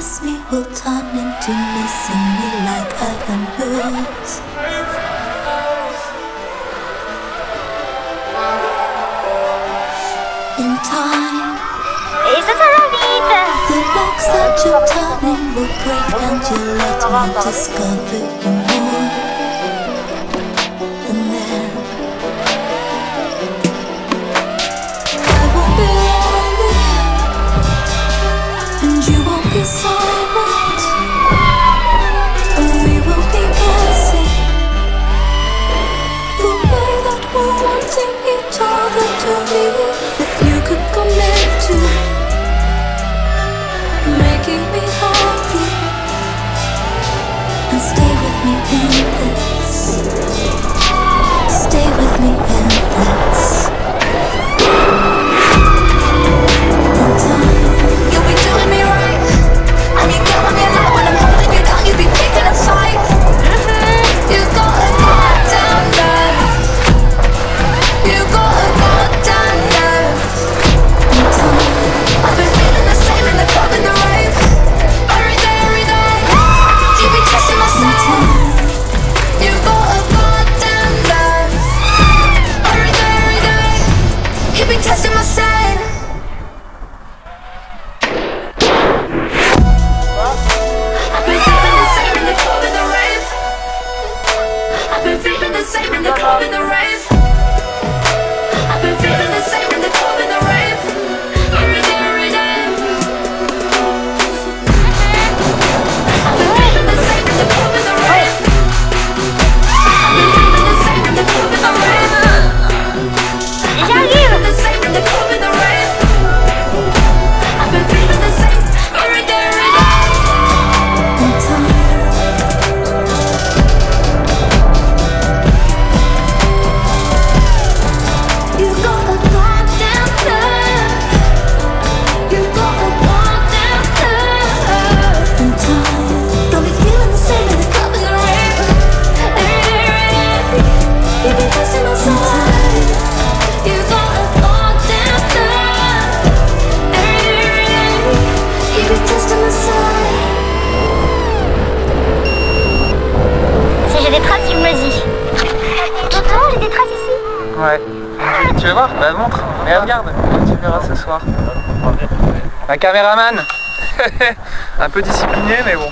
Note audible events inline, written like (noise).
miss me will turn into missing me like I am yours. In time, the locks that you're turning will break, and you will let me discover you. Ouais. Tu veux voir Bah montre. Mais regarde, tu verras ce soir. Un caméraman (laughs) Un peu discipliné mais bon.